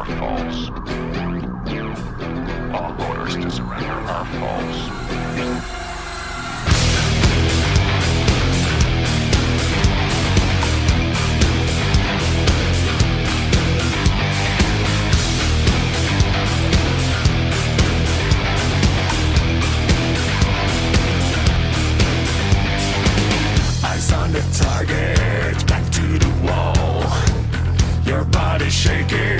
are false. All orders to surrender are false. Target back to the wall. Your body shaking.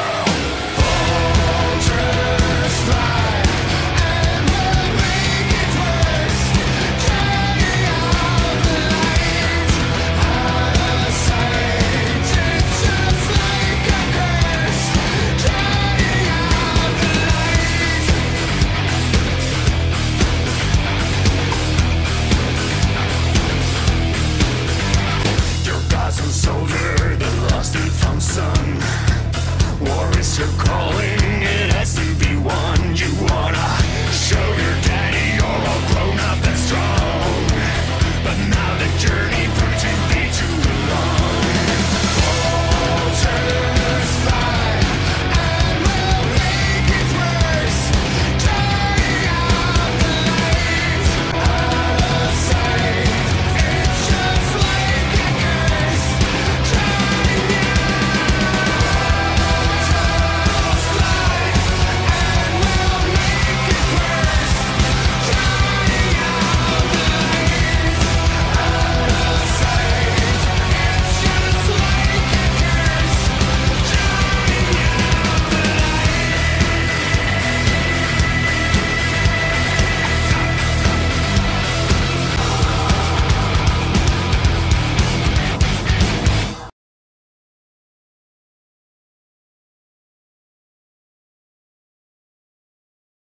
you're calling.